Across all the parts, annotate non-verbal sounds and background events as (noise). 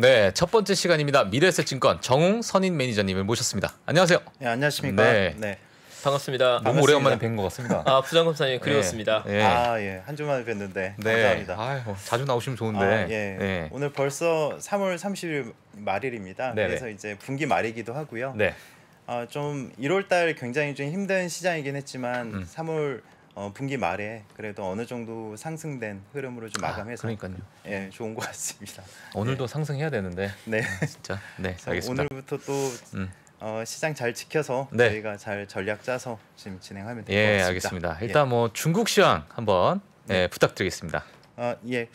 네, 첫 번째 시간입니다. 미래에셋증권 정웅 선인 매니저님을 모셨습니다. 안녕하세요. 네, 안녕하십니까. 네. 네. 반갑습니다. 너무. 오래간만에 뵌 것 같습니다. 아 부장검사님 그리웠습니다. 네. 아, 예. 한 주만에 뵀는데 네. 감사합니다. 아유, 자주 나오시면 좋은데. 아, 예. 네. 오늘 벌써 3월 30일 말일입니다. 네네. 그래서 이제 분기 말이기도 하고요. 네. 아, 좀 1월 달 굉장히 좀 힘든 시장이긴 했지만 음. 3월 어, 분기 말에 그래도 어느 정도 상승된 흐름으로 좀 마감해서 아, 그러니까요. 예, 좋은 것 같습니다. 오늘도 상승해야 되는데. 네. (laughs) 진짜. 네, 그래서 알겠습니다. 오늘부터 또 음. 어, 시장 잘 지켜서 네. 저희가 잘 전략 짜서 지금 진행하면 될것 예, 같습니다. 알겠습니다. 일단 뭐 중국 시황 한번 예, 부탁드리겠습니다. 아, 예.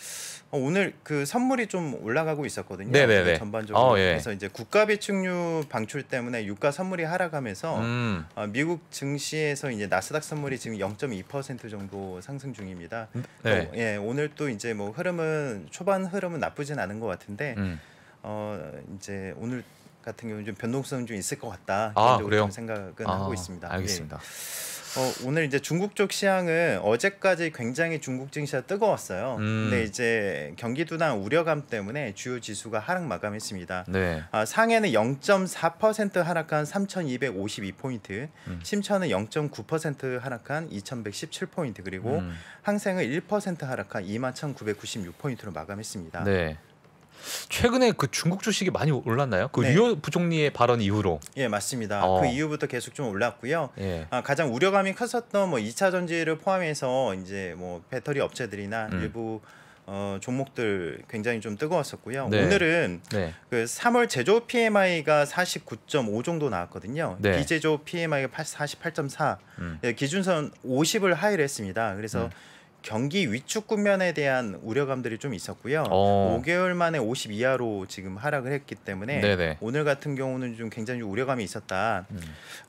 어, 오늘 그 선물이 좀 올라가고 있었거든요. 네네네. 전반적으로. 어, 예. 그래서 이제 국가 비축류 방출 때문에 유가 선물이 하락하면서 음. 어, 미국 증시에서 이제 나스닥 선물이 지금 0.2% 정도 상승 중입니다. 네. 어, 예, 오늘 또 이제 뭐 흐름은 초반 흐름은 나쁘진 않은 것 같은데 음. 어, 이제 오늘 같은 경우는 좀 변동성 좀 있을 것 같다. 아, 개인적으로 그래요? 좀 생각은 아, 하고 있습니다. 예. 알겠습니다. 어, 오늘 이제 중국 쪽 시향은 어제까지 굉장히 중국 증시가 뜨거웠어요. 음. 근데 이제 경기 둔화 우려감 때문에 주요 지수가 하락 마감했습니다. 네. 아, 상해는 0.4% 하락한 3,252포인트, 음. 심천은 0.9% 하락한 2,117포인트, 그리고 음. 항생은 1% 하락한 21,996포인트로 마감했습니다. 네. 최근에 그 중국 주식이 많이 올랐나요? 그 네. 류호 부총리의 발언 이후로. 예, 맞습니다. 어. 그 이후부터 계속 좀 올랐고요. 예. 아, 가장 우려감이 컸었던 뭐 2차 전지를 포함해서 이제 뭐 배터리 업체들이나 음. 일부 어, 종목들 굉장히 좀 뜨거웠었고요. 네. 오늘은 네. 그 3월 제조 PMI가 49.5 정도 나왔거든요. 네. 비제조 PMI가 48.4. 음. 예, 기준선 50을 하이를 했습니다. 그래서 음. 경기 위축 국면에 대한 우려감들이 좀 있었고요. 어. 5개월 만에 50 이하로 지금 하락을 했기 때문에 네네. 오늘 같은 경우는 좀 굉장히 우려감이 있었다. 음.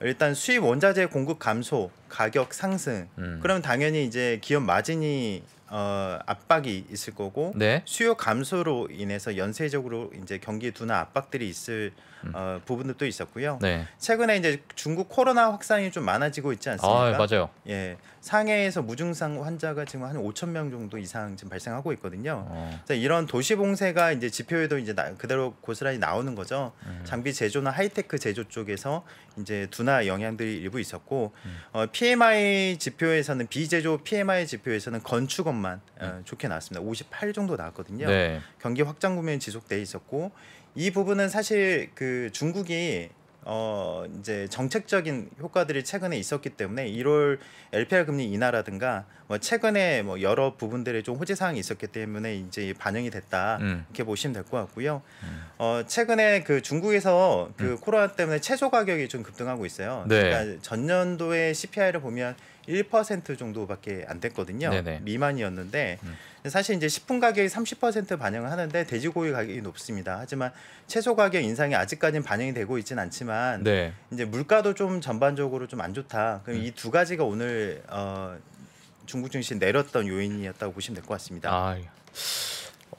일단 수입 원자재 공급 감소, 가격 상승. 음. 그러면 당연히 이제 기업 마진이 어, 압박이 있을 거고 네. 수요 감소로 인해서 연쇄적으로 이제 경기 둔화 압박들이 있을 어, 부분도 있었고요. 음. 네. 최근에 이제 중국 코로나 확산이 좀 많아지고 있지 않습니까? 아, 맞아요. 예, 상해에서 무증상 환자가 지금 한 5천 명 정도 이상 지금 발생하고 있거든요. 어. 이런 도시 봉쇄가 이제 지표에도 이제 나- 그대로 고스란히 나오는 거죠. 음. 장비 제조나 하이테크 제조 쪽에서 이제 둔화 영향들이 일부 있었고 음. 어, PMI 지표에서는 비제조 PMI 지표에서는 건축업 만 어, 좋게 나왔습니다. 58 정도 나왔거든요. 음. 네. 경기 확장 국면이 지속돼 있었고 이 부분은 사실 그 중국이 어 이제 정책적인 효과들이 최근에 있었기 때문에 1월 LPR 금리 인하라든가 뭐 최근에 뭐 여러 부분들에 좀 호재 사항이 있었기 때문에 이제 반영이 됐다 음. 이렇게 보시면 될 것 같고요. 어 최근에 그 중국에서 그 코로나 때문에 채소 가격이 좀 급등하고 있어요. 음. 네. 그러니까 전년도의 CPI를 보면 1% 정도밖에 안 됐거든요. 네네. 미만이었는데 음. 사실 이제 식품 가격이 30% 반영을 하는데 돼지고기 가격이 높습니다. 하지만 채소 가격 인상이 아직까지는 반영이 되고 있지는 않지만 네. 이제 물가도 좀 전반적으로 좀 안 좋다. 그럼 음. 이두 가지가 오늘 어, 중국 증시 내렸던 요인이었다고 보시면 될 것 같습니다. 아.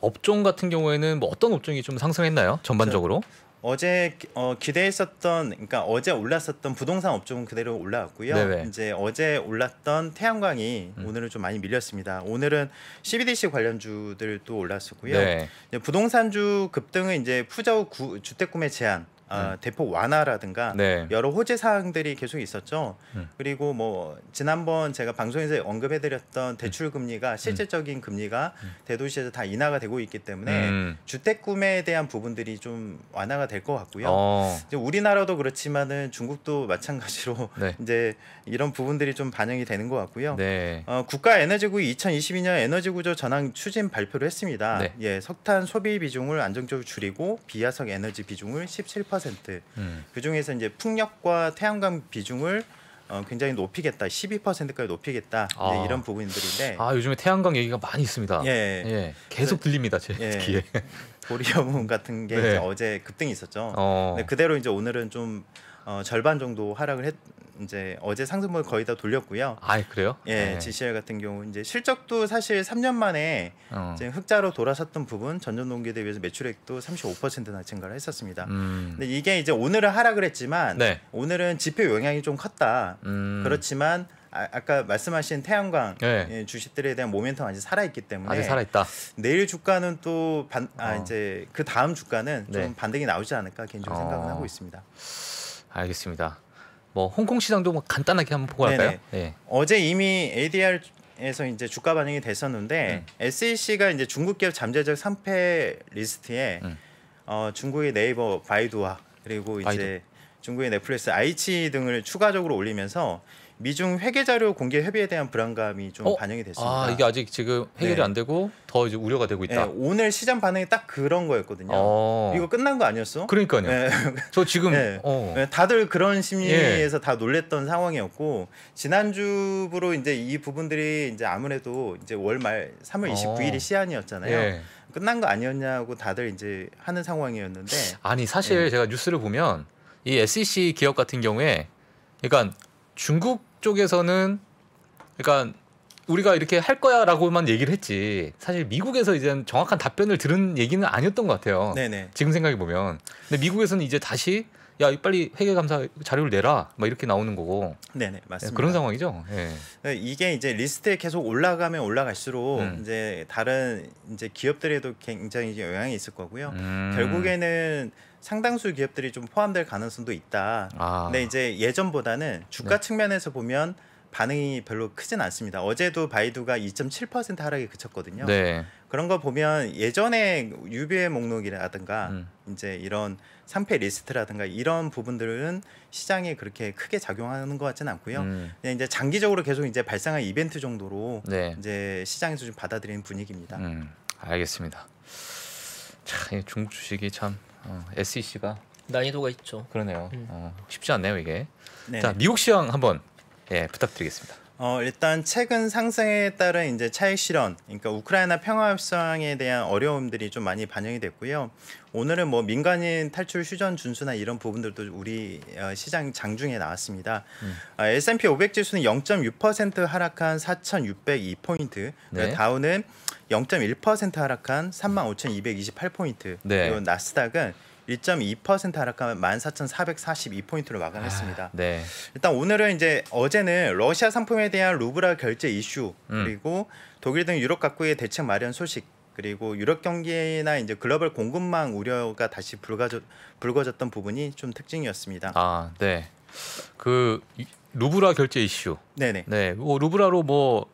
업종 같은 경우에는 뭐 어떤 업종이 좀 상승했나요? 전반적으로? 어제 기- 어, 기대했었던 그러니까 어제 올랐었던 부동산 업종은 그대로 올라왔고요. 네네. 이제 어제 올랐던 태양광이 음. 오늘은 좀 많이 밀렸습니다. 오늘은 CBDC 관련주들도 올랐었고요. 네. 부동산주 급등은 이제 푸자우 구, 주택 구매 제한, 아, 대폭 완화라든가 음. 네. 여러 호재 사항들이 계속 있었죠. 음. 그리고 뭐 지난번 제가 방송에서 언급해드렸던 대출 금리가 실질적인 금리가 대도시에서 다 인하가 되고 있기 때문에 음. 주택 구매에 대한 부분들이 좀 완화가 될 것 같고요. 어. 이제 우리나라도 그렇지만은 중국도 마찬가지로 네. (laughs) 이제 이런 부분들이 좀 반영이 되는 것 같고요. 네. 어, 국가 에너지국 2022년 에너지 구조 전환 추진 발표를 했습니다. 네. 예, 석탄 소비 비중을 안정적으로 줄이고 비화석 에너지 비중을 17%. 음. 그 중에서 이제 풍력과 태양광 비중을 어, 굉장히 높이겠다, 12%까지 높이겠다 아. 이런 부분들인데, 아, 요즘에 태양광 얘기가 많이 있습니다. 예, 예. 계속 들립니다. 제 예. 귀에. 보리여문 같은 게 네. 어제 급등이 있었죠. 어. 네, 그대로 이제 오늘은 좀 어, 절반 정도 하락을 했. 이제 어제 상승분 거의 다 돌렸고요. 아, 그래요? 예, 네. GCL 같은 경우 이제 실적도 사실 3년 만에 어. 이제 흑자로 돌아섰던 부분 전년 동기 대비해서 매출액도 35%나 증가를 했었습니다. 음. 근데 이게 이제 오늘은 하락을 했지만 네. 오늘은 지표 영향이 좀 컸다. 음. 그렇지만 아, 아까 말씀하신 태양광 네. 예, 주식들에 대한 모멘텀 아직 살아 있기 때문에 아직 살아 있다. 내일 주가는 또 반, 아 어. 이제 그 다음 주가는 좀 네. 반등이 나오지 않을까 개인적으로 어. 생각을 하고 있습니다. 알겠습니다. 뭐 홍콩 시장도 뭐 간단하게 한번 보고. 갈까요? 예. 어제 이미 ADR에서 이제 주가 반영이 됐었는데 음. SEC가 이제 중국 기업 잠재적 상폐 리스트에 음. 어, 중국의 네이버, 바이두와 그리고 이제 바이두. 중국의 넷플릭스, 아이치 등을 추가적으로 올리면서 미중 회계 자료 공개 협의에 대한 불안감이 좀 어? 반영이 됐습니다. 아 이게 아직 지금 해결이 네. 안 되고 더 이제 우려가 되고 네, 있다. 오늘 시장 반응이 딱 그런 거였거든요. 어. 이거 끝난 거 아니었어? 그러니까요. 네. 저 지금 네. 어. 네, 다들 그런 심리에서 다 놀랬던 상황이었고 지난주부로 이제 이 부분들이 이제 아무래도 이제 월말 3월 29일이 어. 시한이었잖아요. 예. 끝난 거 아니었냐고 다들 이제 하는 상황이었는데 아니 사실 네. 제가 뉴스를 보면 이 SEC 기업 같은 경우에 그러니까 중국 쪽에서는 그러니까 우리가 이렇게 할 거야라고만 얘기를 했지. 사실 미국에서 이제 정확한 답변을 들은 얘기는 아니었던 것 같아요. 네네. 지금 생각해 보면. 근데 미국에서는 이제 다시 야 빨리 회계 감사 자료를 내라 막 이렇게 나오는 거고 네네 예, 맞습니다. 그런 상황이죠. 예. 네, 이게 이제 리스트에 계속 올라가면 올라갈수록 음. 이제 다른 이제 기업들에도 굉장히 영향이 있을 거고요. 음. 결국에는 상당수 기업들이 좀 포함될 가능성도 있다. 아. 근데 이제 예전보다는 주가 네. 측면에서 보면 반응이 별로 크진 않습니다. 어제도 바이두가 2.7% 하락에 그쳤거든요. 네. 그런 거 보면 예전에 유비의 목록이라든가 음. 이제 이런 3패 리스트라든가 이런 부분들은 시장에 그렇게 크게 작용하는 것 같지는 않고요. 음. 이제 장기적으로 계속 이제 발생한 이벤트 정도로 네. 이제 시장에서 좀 받아들이는 분위기입니다. 음, 알겠습니다. 자, 이 중국 주식이 참 어, SEC가 난이도가 있죠. 그러네요. 음. 어, 쉽지 않네요 이게. 네. 자, 미국 시황 한번 예, 부탁드리겠습니다. 어, 일단 최근 상승에 따른 이제 차익 실현, 그러니까 우크라이나 평화 협상에 대한 어려움들이 좀 많이 반영이 됐고요. 오늘은 뭐 민간인 탈출 휴전 준수나 이런 부분들도 우리 어, 시장 장중에 나왔습니다. 음. 아, S&P 500 지수는 0.6% 하락한 4,602 포인트, 네. 다우는 0.1% 하락한 35,228 포인트, 네. 그리고 나스닥은 1.2% 하락한 14,442포인트로 마감했습니다. 아, 네. 일단 오늘은 이제 어제는 러시아 상품에 대한 루브라 결제 이슈 음. 그리고 독일 등 유럽 각국의 대책 마련 소식 그리고 유럽 경기나 이제 글로벌 공급망 우려가 다시 불거졌, 불거졌던 부분이 좀 특징이었습니다. 아, 네. 그 이- 루브라 결제 이슈. 네네. 네. 뭐 루블화로 뭐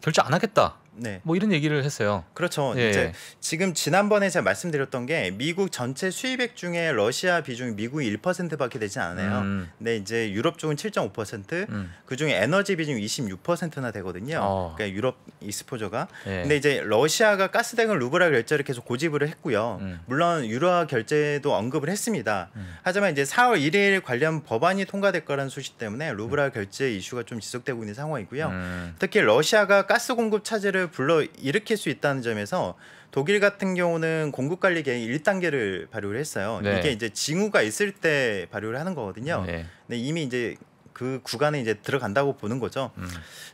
결제 안 하겠다. 네. 뭐 이런 얘기를 했어요. 그렇죠. 예. 이제 지금 지난번에 제가 말씀드렸던 게 미국 전체 수입액 중에 러시아 비중이 미국이 1%밖에 되지 않아요. 음. 근데 이제 유럽 쪽은 7.5%, 음. 그 중에 에너지 비중이 26%나 되거든요. 어. 그러니까 유럽 exposure가. 예. 근데 이제 러시아가 가스등을 루블화 결제를 계속 고집을 했고요. 음. 물론 유로화 결제도 언급을 했습니다. 음. 하지만 이제 4월 1일 관련 법안이 통과될 거라는 소식 때문에 루블화 결제 이슈가 좀 지속되고 있는 상황이고요. 음. 특히 러시아가 가스 공급 차질을 불러 일으킬 수 있다는 점에서 독일 같은 경우는 공급 관리 계획 1단계를 발효를 했어요. 네. 이게 이제 징후가 있을 때 발효를 하는 거거든요. 네. 근데 이미 이제 그 구간에 이제 들어간다고 보는 거죠. 음.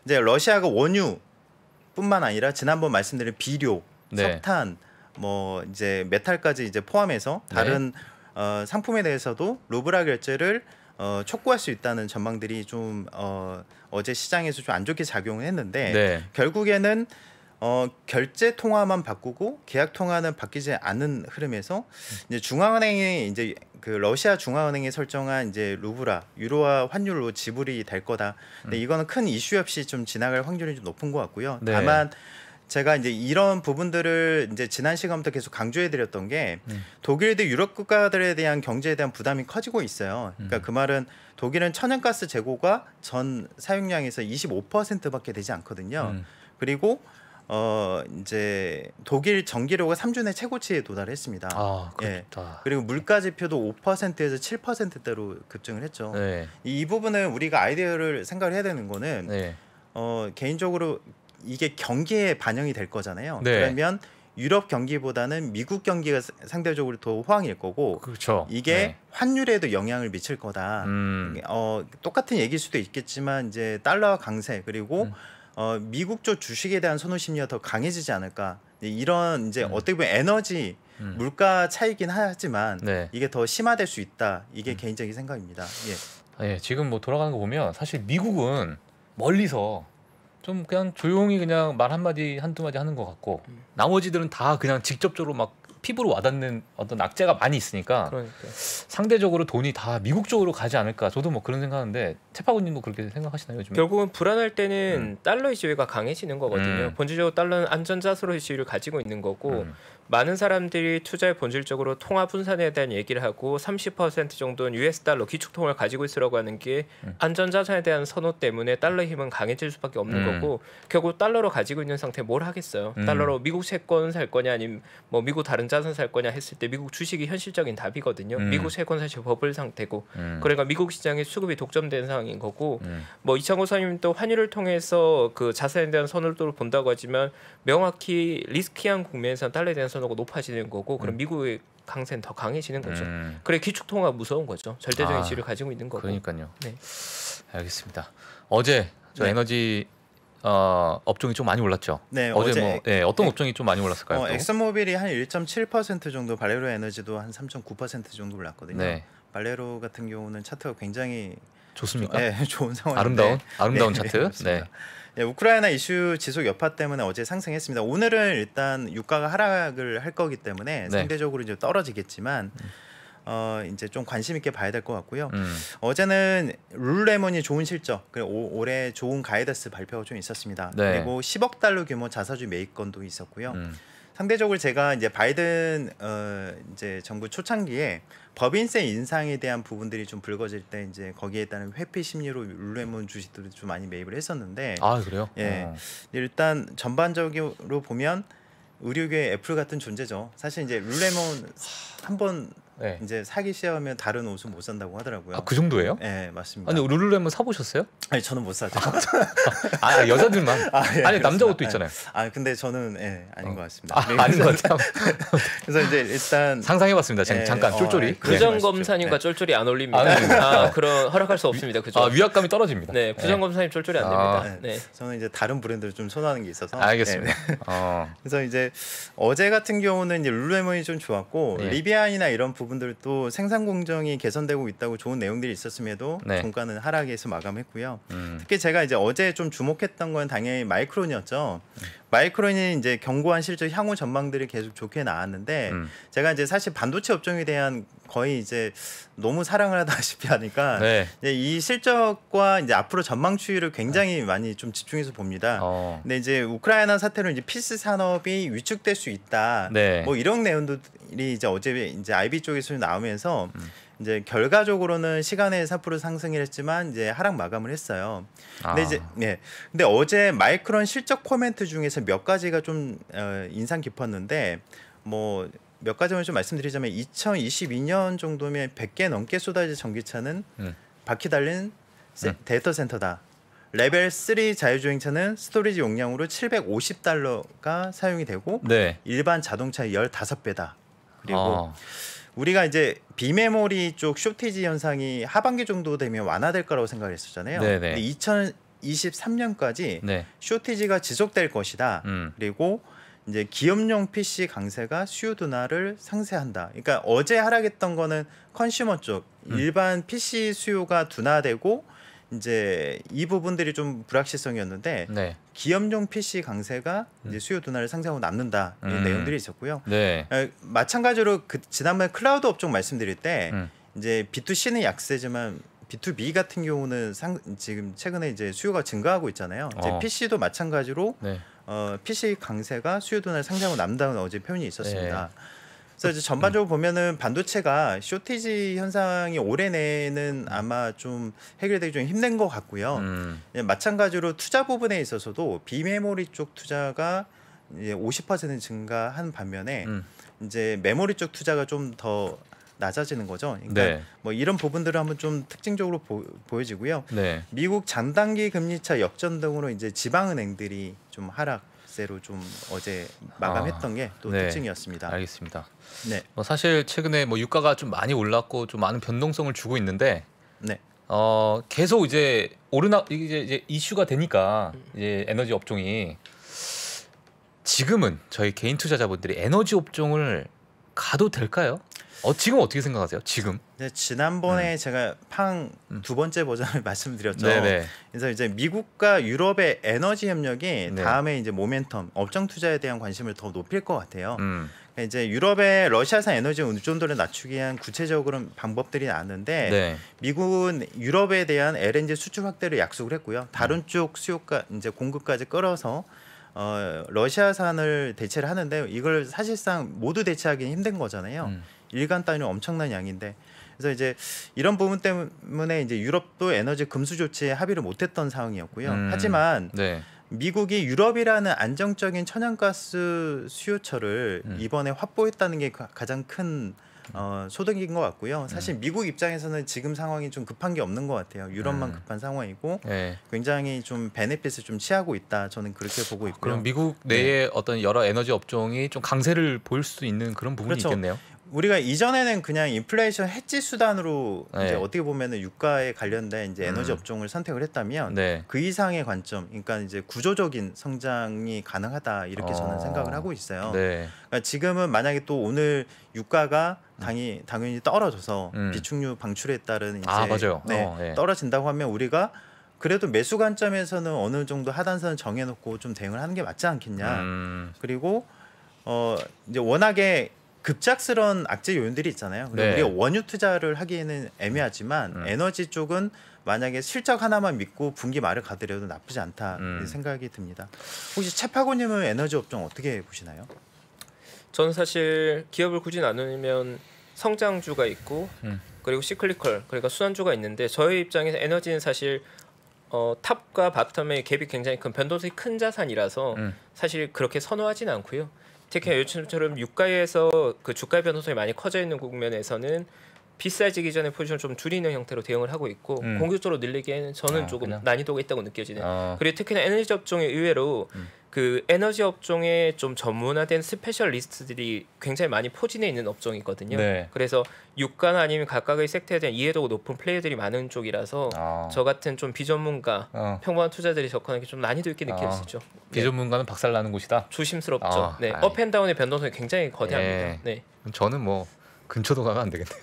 이제 러시아가 원유뿐만 아니라 지난번 말씀드린 비료, 네. 석탄, 뭐 이제 메탈까지 이제 포함해서 네. 다른 어, 상품에 대해서도 루브라 결제를 어, 촉구할 수 있다는 전망들이 좀 어, 어제 시장에서 좀 안 좋게 작용을 했는데 네. 결국에는 어, 결제 통화만 바꾸고 계약 통화는 바뀌지 않는 흐름에서 이제 중앙은행이 이제 그 러시아 중앙은행이 설정한 이제 루브라 유로화 환율로 지불이 될 거다. 근데 이거는 큰 이슈 없이 좀 지나갈 확률이 좀 높은 것 같고요. 네. 다만 제가 이제 이런 부분들을 이제 지난 시간부터 계속 강조해 드렸던 게 음. 독일 등 유럽 국가들에 대한 경제에 대한 부담이 커지고 있어요. 그러니까 음. 그 말은 독일은 천연가스 재고가 전 사용량에서 25%밖에 되지 않거든요. 음. 그리고 어 이제 독일 전기료가 3주 내 최고치에 도달했습니다. 아, 예. 그렇다. 그리고 물가 지표도 5%에서 7%대로 급증을 했죠. 네. 이, 이 부분은 우리가 아이디어를 생각을 해야 되는 거는 네. 어 개인적으로 이게 경기에 반영이 될 거잖아요. 네. 그러면 유럽 경기보다는 미국 경기가 사- 상대적으로 더 호황일 거고 그렇죠. 이게 네. 환율에도 영향을 미칠 거다. 음. 어, 똑같은 얘기일 수도 있겠지만 이제 달러 강세 그리고 음. 어, 미국 쪽 주식에 대한 선호 심리가 더 강해지지 않을까. 이런 이제 음. 어떻게 보면 에너지 음. 물가 차이긴 하지만 네. 이게 더 심화될 수 있다. 이게 음. 개인적인 생각입니다. 예. 예, 지금 뭐 돌아가는 거 보면 사실 미국은 멀리서 좀 그냥 조용히 그냥 말 한마디 한두 마디 하는 것 같고 음. 나머지들은 다 그냥 직접적으로 막 피부로 와닿는 어떤 악재가 많이 있으니까 그러니까. 상대적으로 돈이 다 미국 쪽으로 가지 않을까 저도 뭐 그런 생각하는데 채파고님도 그렇게 생각하시나요 요즘에? 결국은 불안할 때는 음. 달러의 지위가 강해지는 거거든요. 음. 본질적으로 달러는 안전자수로의 지위를 가지고 있는 거고 음. 많은 사람들이 투자의 본질적으로 통화 분산에 대한 얘기를 하고 30% 정도는 US 달러 기축통을 가지고 있으라고 하는 게 음. 안전자산에 대한 선호 때문에 달러의 힘은 강해질 수밖에 없는 음. 거고 결국 달러로 가지고 있는 상태에 뭘 하겠어요. 음. 달러로 미국 채권 살 거냐 아니면 뭐 미국 다른 자산 살 거냐 했을 때 미국 주식이 현실적인 답이거든요. 음. 미국 채권 사실 버블 상태고 음. 그러니까 미국 시장의 수급이 독점된 상황인 거고 음. 뭐 이창호 사님도 환율을 통해서 그 자산에 대한 선호도를 본다고 하지만 명확히 리스키한 국면에서 달러에 대한 선호가 높아지는 거고 그럼 미국의 강세는 더 강해지는 거죠. 음. 그래 기축 통화 무서운 거죠. 절대적인 아, 지위를 가지고 있는 거고. 그러니까요. 네. 알겠습니다. 어제 저 네. 에너지 어, 업종이 좀 많이 올랐죠. 네, 어제, 어제 뭐 예, 어떤 엑- 업종이 좀 많이 올랐을까요? 어, 또? 엑슨모빌이 한 1.7% 정도, 발레로 에너지도 한 3.9% 정도 올랐거든요. 네, 발레로 같은 경우는 차트가 굉장히 좋습니까? 네, (laughs) 좋은 상황인데 아름다운 아름다운 네, 차트. 네, 네. 네, 우크라이나 이슈 지속 여파 때문에 어제 상승했습니다. 오늘은 일단 유가가 하락을 할 거기 때문에 네. 상대적으로 이제 떨어지겠지만 어 이제 좀 관심 있게 봐야 될 것 같고요. 음, 어제는 룰레몬이 좋은 실적, 그리고 오- 올해 좋은 가이드스 발표가 좀 있었습니다. 네. 그리고 10억 달러 규모 자사주 매입건도 있었고요. 음, 상대적으로 제가 이제 바이든 어 이제 정부 초창기에 법인세 인상에 대한 부분들이 좀 불거질 때 이제 거기에 따른 회피 심리로 룰레몬 주식들을 좀 많이 매입을 했었는데 아 그래요? 예. 어. 일단 전반적으로 보면 의료계 애플 같은 존재죠. 사실 이제 룰레몬 한번 네. 이제 사기 시작하면 다른 옷은 못 산다고 하더라고요. 아 그 정도예요? 네 맞습니다. 아니 룰루레몬 사 보셨어요? 아니 저는 못 사죠. 아 여자들만. 아, 예, 아니 남자. 옷도 있잖아요. 아 근데 저는 예 아닌 것 같습니다. 아 아닌 것 같아요. (laughs) 그래서 이제 일단 상상해봤습니다. 잠- 예, 잠깐 어, 쫄쫄이. 예, 네. 그러지 부정 마십시오. 검사님과 네. 쫄쫄이 안 어울립니다. 아, 네. 아, 그런 허락할 수 없습니다. 그죠? 아 위압감이 떨어집니다. 네, 부정 검사님 쫄쫄이 안 아. 됩니다. 네. 저는 이제 다른 브랜드를 좀 선호하는 게 있어서 알겠습니다. 예. 어. (laughs) 그래서 이제 어제 같은 경우는 이제 룰레몬이 좀 좋았고 네. 리비안이나 이런 부분 들도 생산 공정이 개선되고 있다고 좋은 내용들이 있었음에도 네. 종가는 하락해서 마감했고요. 음. 특히 제가 이제 어제 좀 주목했던 건 당연히 마이크론이었죠. 마이크론이 이제 견고한 실적 향후 전망들이 계속 좋게 나왔는데 음. 제가 이제 사실 반도체 업종에 대한 거의 이제 너무 사랑을 하다시피 하니까 네. 이제 이 실적과 이제 앞으로 전망 추이를 굉장히 많이 좀 집중해서 봅니다. 어. 근데 이제 우크라이나 사태로 이제 PC 산업이 위축될 수 있다. 네. 뭐 이런 내용들이 이제 어제 이제 IB 쪽에서 나오면서 음. 이제 결과적으로는 시간외 4% 상승을 했지만 이제 하락 마감을 했어요. 근데 아. 이제 네. 근데 어제 마이크론 실적 코멘트 중에서 몇 가지가 좀 어, 인상 깊었는데 뭐 몇 가지만 좀 말씀드리자면 2022년 정도면 100개 넘게 쏟아질 전기차는 음. 바퀴 달린 세- 음. 데이터 센터다. 레벨 3 자율주행차는 storage 용량으로 750달러가 사용이 되고 네. 일반 자동차의 15배다. 그리고 어. 우리가 이제 비메모리 쪽 shortage 현상이 하반기 정도 되면 완화될 거라고 생각을 했었잖아요. 네네. 근데 2023년까지 네. 쇼티지가 지속될 것이다. 음. 그리고 이제 기업용 PC 강세가 수요 둔화를 상쇄한다. 그러니까 어제 하락했던 거는 consumer 쪽 음. 일반 PC 수요가 둔화되고 이제 이 부분들이 좀 불확실성이었는데 네. 기업용 PC 강세가 이제 수요 둔화를 상쇄하고 남는다 이런 음. 내용들이 있었고요. 네. 에, 마찬가지로 그 지난번에 클라우드 업종 말씀드릴 때 음. 이제 B2C는 약세지만 B2B 같은 경우는 상, 지금 최근에 이제 수요가 증가하고 있잖아요. 이제 어. PC도 마찬가지로 네. 어, PC 강세가 수요 둔화를 상쇄하고 남다는 어제 표현이 있었습니다. 네. 그래서 이제 전반적으로 보면은 반도체가 쇼티지 현상이 올해 내에는 아마 좀 해결되기 좀 힘든 것 같고요. 음. 예, 마찬가지로 투자 부분에 있어서도 비메모리 쪽 투자가 이제 50% 증가한 반면에 음. 이제 메모리 쪽 투자가 좀더 낮아지는 거죠. 그러니까 네. 뭐 이런 부분들을 한번 좀 특징적으로 보, 보여지고요. 네. 미국 장단기 금리차 역전 등으로 이제 지방은행들이 좀 하락 세로 좀 어제 마감했던 게또 네. 특징이었습니다. 알겠습니다. 네, 뭐 사실 최근에 뭐 유가가 좀 많이 올랐고 좀 많은 변동성을 주고 있는데 네, 어 계속 이제 오르나 이게 이제 이슈가 되니까 이제 에너지 업종이 지금은 저희 개인 투자자분들이 에너지 업종을 가도 될까요? 어 지금 어떻게 생각하세요? 지금? 네, 지난번에 제가 팡 음. 두 번째 버전을 (laughs) 말씀드렸죠. 네네. 그래서 이제 미국과 유럽의 에너지 협력이 네. 다음에 이제 모멘텀 업종 투자에 대한 관심을 더 높일 것 같아요. 음. 그러니까 이제 유럽의 러시아산 에너지 의존도를 낮추기 위한 구체적으로 방법들이 나왔는데 네. 미국은 유럽에 대한 LNG 수출 확대를 약속을 했고요. 다른 쪽 수요가 이제 공급까지 끌어서 어, 러시아산을 대체를 하는데 이걸 사실상 모두 대체하기는 힘든 거잖아요. 음. 일간 단위로 엄청난 양인데 그래서 이제 이런 부분 때문에 이제 유럽도 에너지 금수 조치에 합의를 못했던 상황이었고요. 음. 하지만 네. 미국이 유럽이라는 안정적인 천연가스 수요처를 음. 이번에 확보했다는 게 가- 가장 큰 어, 소득인 것 같고요. 사실 음. 미국 입장에서는 지금 상황이 좀 급한 게 없는 것 같아요. 유럽만 음. 급한 상황이고 네. 굉장히 좀 베네핏을 좀 취하고 있다. 저는 그렇게 보고 있고요. 그럼 미국 내에 어떤 여러 에너지 업종이 좀 강세를 보일 수 있는 그런 부분이 그렇죠. 있겠네요. 우리가 이전에는 그냥 인플레이션 해지 수단으로 네. 이제 어떻게 보면은 유가에 관련된 이제 에너지 음. 업종을 선택을 했다면 네. 그 이상의 관점, 그러니까 이제 구조적인 성장이 가능하다 이렇게 어. 저는 생각을 하고 있어요. 네. 그러니까 지금은 만약에 또 오늘 유가가 당이 당연히 떨어져서 음. 비축류 방출에 따른 이제 아 맞아요. 네, 어, 예. 떨어진다고 하면 우리가 그래도 매수 관점에서는 어느 정도 하단선을 정해놓고 좀 대응을 하는 게 맞지 않겠냐. 음. 그리고 어 이제 워낙에 급작스러운 악재 요인들이 있잖아요. 그리고 네. 우리가 원유 투자를 하기에는 애매하지만 음. 에너지 쪽은 만약에 실적 하나만 믿고 분기 말을 가더라도 나쁘지 않다 음. 이 생각이 듭니다. 혹시 채파고님은 에너지 업종 어떻게 보시나요? 저는 사실 기업을 굳이 나누면 성장주가 있고 음. 그리고 시클리컬 그러니까 순환주가 있는데 저희 입장에서 에너지는 사실 어, top과 bottom의 갭이 굉장히 큰 변동성이 큰 자산이라서 음. 사실 그렇게 선호하지는 않고요. 특히 요즘처럼 유가에서 그 주가 변동성이 많이 커져 있는 국면에서는 비싸지기 전에 포지션을 좀 줄이는 형태로 대응을 하고 있고 음. 공격적으로 늘리기에는 저는 아, 조금 그냥? 난이도가 있다고 느껴지네요. 어. 그리고 특히나 에너지 업종에 의외로 음. 그 에너지 업종에 좀 전문화된 specialist들이 굉장히 많이 포진해 있는 업종이거든요. 네. 그래서 유가나 아니면 각각의 섹터에 대한 이해도가 높은 플레이어들이 많은 쪽이라서 아. 저 같은 좀 비전문가 어. 평범한 투자자들이 접근하기 좀 난이도 있게 아. 느껴지죠. 네. 비전문가는 박살나는 곳이다. 조심스럽죠. 아, 네, 아이. 업앤다운의 변동성이 굉장히 거대합니다. 예. 네. 저는 뭐 근처도 가면 안 되겠네요.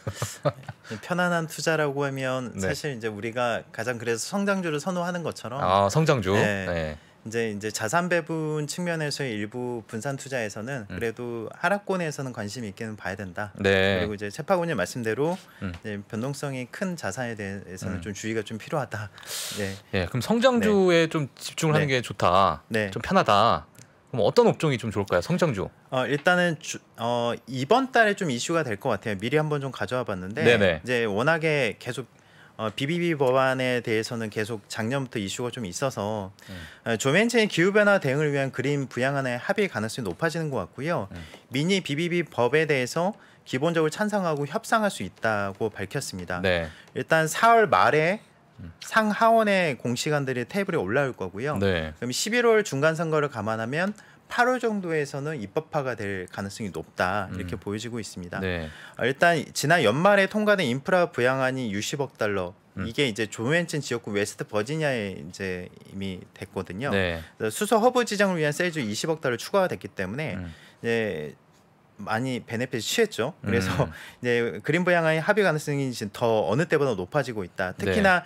편안한 투자라고 하면 네. 사실 이제 우리가 가장 그래서 성장주를 선호하는 것처럼 아 성장주. 네. 네. 이제 이제 자산 배분 측면에서의 일부 분산 투자에서는 음. 그래도 하락권에서는 관심이 있게는 봐야 된다. 네. 그리고 이제 채파고님 말씀대로 음. 이제 변동성이 큰 자산에 대해서는 음. 좀 주의가 좀 필요하다. 네, 예, 그럼 성장주에 좀 집중을 하는 네. 게 좋다. 네. 좀 편하다. 그럼 어떤 업종이 좀 좋을까요? 성장주. 어, 일단은 주, 어, 이번 달에 좀 이슈가 될 것 같아요. 미리 한번 좀 가져와 봤는데 네네. 이제 워낙에 계속 어, BBB 법안에 대해서는 계속 작년부터 이슈가 좀 있어서 음. 어, 조맨체인 기후 변화 대응을 위한 그린 부양안의 합의 가능성이 높아지는 것 같고요. 음. 미니 BBB 법에 대해서 기본적으로 찬성하고 협상할 수 있다고 밝혔습니다. 네. 일단 4월 말에 상하원의 공시관들이 테이블에 올라올 거고요. 네. 그럼 11월 중간 선거를 감안하면 8월 정도에서는 입법화가 될 가능성이 높다 이렇게 음. 보여지고 있습니다. 네. 어, 일단 지난 연말에 통과된 인프라 부양안이 60억 달러 음. 이게 이제 조앤친 지역구 웨스트 버지니아에 이제 이미 됐거든요. 네. 수소 허브 지정을 위한 세주 20억 달러 추가가 됐기 때문에 음. 이제 많이 베네핏 취했죠. 그래서 음. 이제 그린 부양안의 합의 가능성이 지금 더 어느 때보다 높아지고 있다. 특히나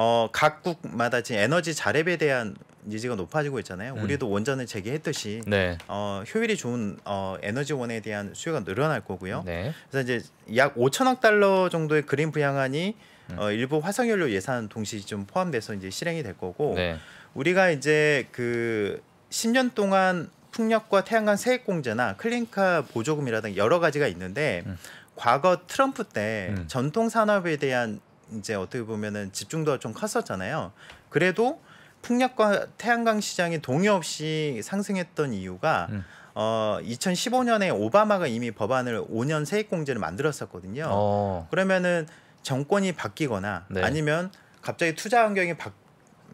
어, 각국마다 지금 에너지 자립에 대한 니즈가 높아지고 있잖아요. 음. 우리도 원전을 재개했듯이 네. 어, 효율이 좋은 어, 에너지원에 대한 수요가 늘어날 거고요. 네. 그래서 이제 약 5천억 달러 정도의 그린 부양안이 음. 어, 일부 화석연료 예산 동시 좀 포함돼서 이제 실행이 될 거고 네. 우리가 이제 그 10년 동안 풍력과 태양광 세액 공제나 클린카 보조금이라든가 여러 가지가 있는데 음. 과거 트럼프 때 음. 전통 산업에 대한 이제 어떻게 보면은 집중도가 좀 컸었잖아요. 그래도 풍력과 태양광 시장이 동의 없이 상승했던 이유가 음. 어 2015년에 오바마가 이미 법안을 5년 세액 공제를 만들었었거든요. 어. 그러면은 정권이 바뀌거나 네. 아니면 갑자기 투자 환경이 바,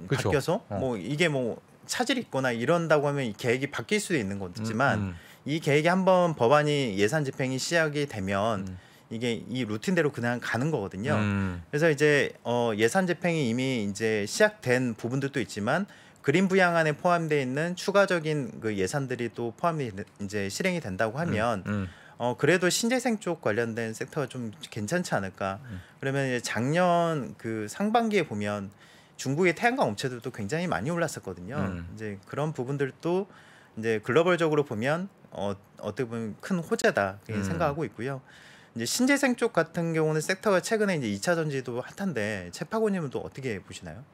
그쵸. 바뀌어서 어. 뭐 이게 뭐 차질이 있거나 이런다고 하면 이 계획이 바뀔 수도 있는 거지만 음, 이 계획이 한번 법안이 예산 집행이 시작이 되면 음. 이게 이 루틴대로 그냥 가는 거거든요. 음. 그래서 이제 어 예산 집행이 이미 이제 시작된 부분들도 있지만 그린 부양안에 포함되어 있는 추가적인 그 예산들이 또 포함이 되- 이제 실행이 된다고 하면 음. 어 그래도 신재생 쪽 관련된 섹터가 좀 괜찮지 않을까. 음. 그러면 이제 작년 그 상반기에 보면 중국의 태양광 업체들도 굉장히 많이 올랐었거든요. 음. 이제 그런 부분들도 이제 글로벌적으로 보면 어 어떻게 보면 큰 호재다 이렇게 음. 생각하고 있고요. 이제 신재생 쪽 같은 경우는 섹터가 최근에 이제 2차 전지도 핫한데 채파고님은 또 어떻게 보시나요?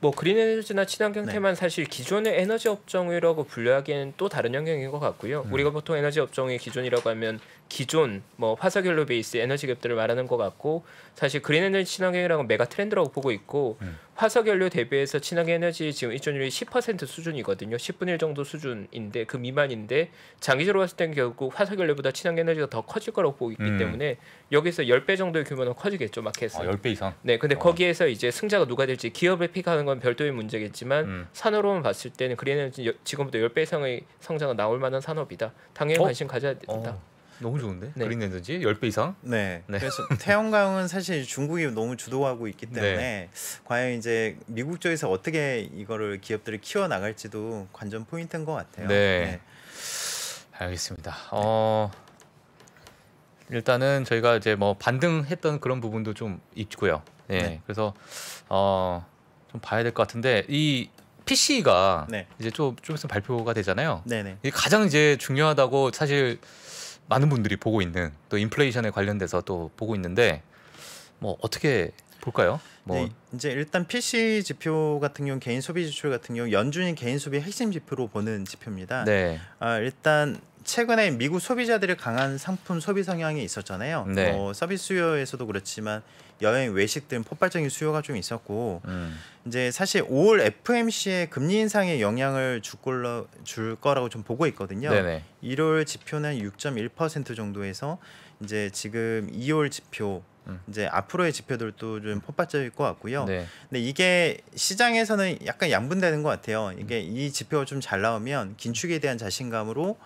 뭐 그린 에너지나 친환경 네. 테만 사실 기존의 에너지 업종이라고 분류하기에는 또 다른 영역인 것 같고요. 음. 우리가 보통 에너지 업종의 기존이라고 하면 기존 뭐 화석연료 베이스 에너지 갭들을 말하는 것 같고 사실 그린 에너지 친환경이라는 건 메가 트렌드라고 보고 있고 음. 화석연료 대비해서 친환경 에너지 지금 이전율이 10% 수준이거든요. 10분의 1 정도 수준인데 그 미만인데 장기적으로 봤을 땐 결국 화석연료보다 친환경 에너지가 더 커질 거라고 보고 있기 음. 때문에 여기서 10배 정도의 규모는 커지겠죠 마켓은. 아, 10배 이상. 네, 근데 어. 거기에서 이제 승자가 누가 될지 기업을 픽하는 건 별도의 문제겠지만 음. 산업으로만 봤을 때는 그린 에너지 여- 지금부터 10배 이상의 성장은 나올 만한 산업이다. 당연히 어? 관심 가져야 된다. 어, 너무 좋은데? 네. 그린 에너지 10배 이상? 네. 네. 그래서 태양광은 사실 중국이 너무 주도하고 있기 때문에 네. 과연 이제 미국 쪽에서 어떻게 이거를 기업들을 키워 나갈지도 관전 포인트인 것 같아요. 네. 알겠습니다. 어 일단은 저희가 이제 뭐 반등했던 그런 부분도 좀 있고요. 예. 네. 그래서 어 좀 봐야 될 것 같은데 이 PC가 네. 이제 좀좀 있으면 발표가 되잖아요. 네, 네. 이게 가장 이제 중요하다고 사실 많은 분들이 보고 있는 또 인플레이션에 관련돼서 또 보고 있는데 뭐 어떻게 볼까요? 뭐 네, 이제 일단 PC 지표 같은 경우 개인 소비 지출 같은 경우 연준이 개인 소비 핵심 지표로 보는 지표입니다. 네. 아, 일단 최근에 미국 소비자들의 강한 상품 소비 성향이 있었잖아요. 네. 뭐 서비스 수요에서도 그렇지만 여행, 외식 등 폭발적인 수요가 좀 있었고 음. 이제 사실 5월 FMC의 금리 인상에 영향을 줄 걸로 줄 거라고 좀 보고 있거든요. 네네. 1월 지표는 6.1% 정도에서 이제 지금 2월 지표 음. 이제 앞으로의 지표들도 좀 폭발적일 것 같고요. 네. 근데 이게 시장에서는 약간 양분되는 것 같아요. 이게 이 지표가 좀 잘 나오면 긴축에 대한 자신감으로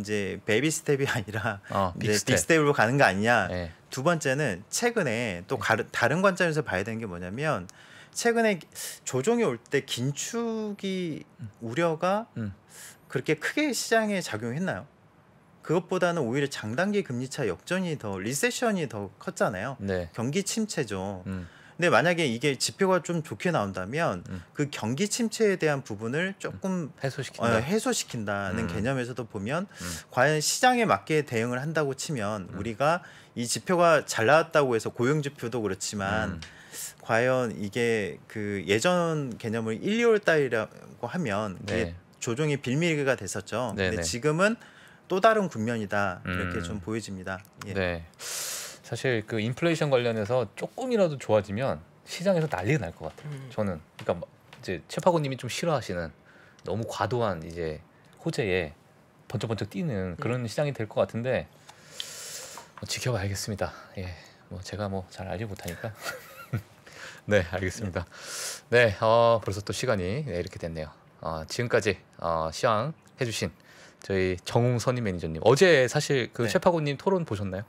이제 baby step이 (laughs) 아니라 어, 이제 big step. big step으로 가는 거 아니냐. 네. 두 번째는 최근에 또 가르, 다른 관점에서 봐야 되는 게 뭐냐면 최근에 조정이 올 때 긴축이 우려가 음. 그렇게 크게 시장에 작용했나요? 그것보다는 오히려 장단기 금리 차 역전이 더 리세션이 더 컸잖아요. 네. 경기 침체죠. 음. 근데 만약에 이게 지표가 좀 좋게 나온다면 음. 그 경기 침체에 대한 부분을 조금 어, 해소시킨다. 해소시킨다는 음. 개념에서도 보면 음. 과연 시장에 맞게 대응을 한다고 치면 우리가 이 지표가 잘 나왔다고 해서 고용 지표도 그렇지만 음. 과연 이게 그 예전 개념을 1, 2월 달이라고 하면 네. 조정이 빌미가 됐었죠. 네네. 근데 지금은 또 다른 국면이다 이렇게 음. 좀 보여집니다. 예. 네. 사실 그 인플레이션 관련해서 조금이라도 좋아지면 시장에서 난리가 날 것 같아요. 음. 저는 그러니까 뭐 이제 최파고님이 좀 싫어하시는 너무 과도한 이제 호재에 번쩍번쩍 뛰는 그런 시장이 될 것 같은데 뭐 지켜봐야겠습니다. 예, 뭐 제가 뭐 잘 알지 못하니까. (laughs) 네, 알겠습니다. 네, 어, 벌써 또 시간이 네, 이렇게 됐네요. 어, 지금까지 어, 시황 해주신 저희 정웅 선임 매니저님 어제 사실 그 네. 최파고님 토론 보셨나요?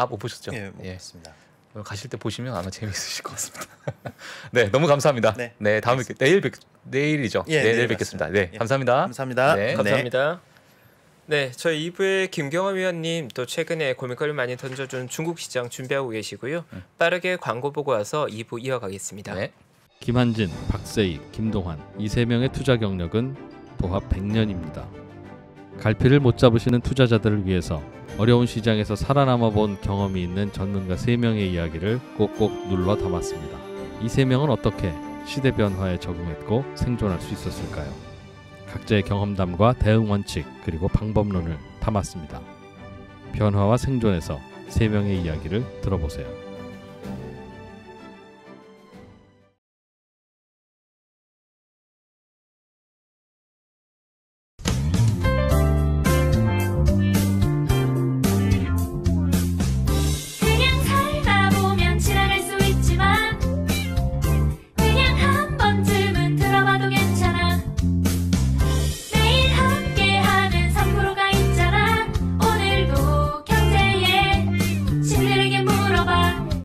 아, 못 보셨죠? 예, 뭐 그렇습니다. 오늘 가실 때 보시면 아마 재미있으실 것 같습니다. (laughs) 네, 너무 감사합니다. 네, 네, 다음에 뵙, 내일 뵙 내일이죠. 예, 네, 내일 내일 뵙겠습니다. 네, 예. 감사합니다. 감사합니다. 네. 감사합니다. 네, 저희 2부에 김경화 위원님 또 최근에 고민거리를 많이 던져준 중국 시장 준비하고 계시고요. 음. 빠르게 광고 보고 와서 2부 이어가겠습니다. 네. 김한진, 박세희, 김동환 이 세 명의 투자 경력은 도합 100년입니다. 갈피를 못 잡으시는 투자자들을 위해서 어려운 시장에서 살아남아 본 경험이 있는 전문가 3명의 이야기를 꼭꼭 눌러 담았습니다. 이 3명은 어떻게 시대 변화에 적응했고 생존할 수 있었을까요? 각자의 경험담과 대응 원칙 그리고 방법론을 담았습니다. 변화와 생존에서 3명의 이야기를 들어보세요.